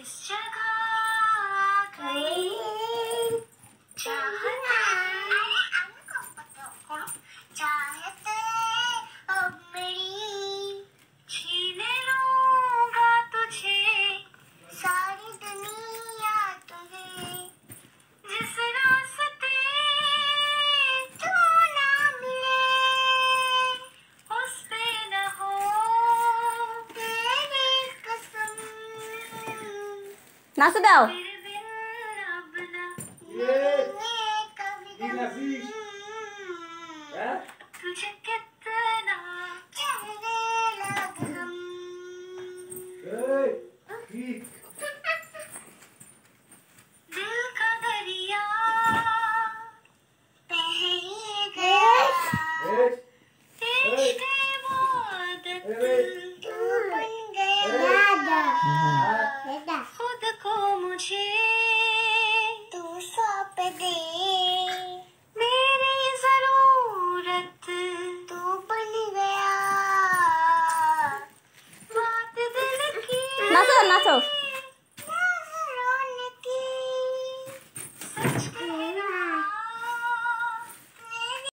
It's Jack Nasıl dal? Yes. Hey. Git. दे। मेरी ज़रूरत तू बन गया। बात दिल की नाचो नाचो। सच